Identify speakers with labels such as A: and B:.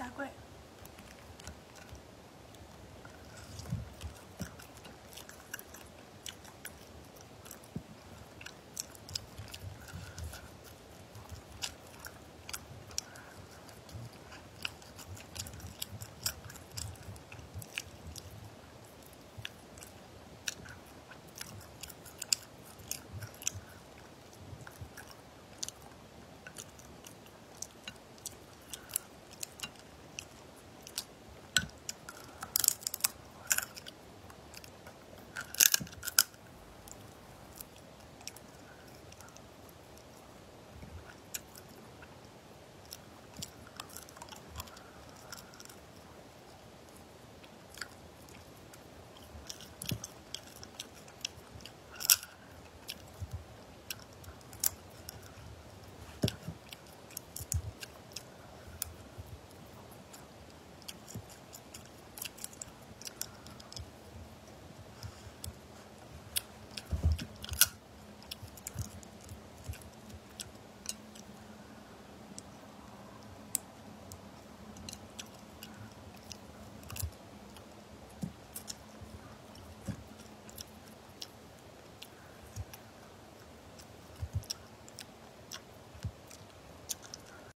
A: 打怪